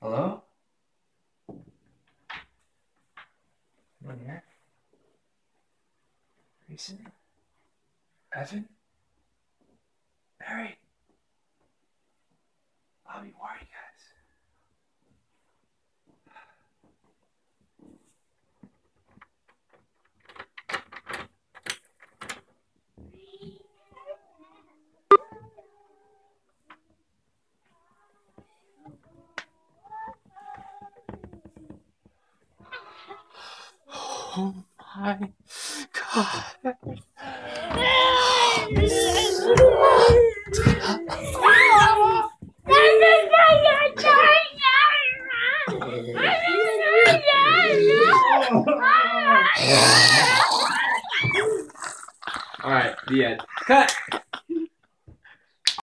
Hello? Anyone here? Grayson? Evan? Mary? Bobby, where are you guys? Oh my god. Alright, the end. Cut!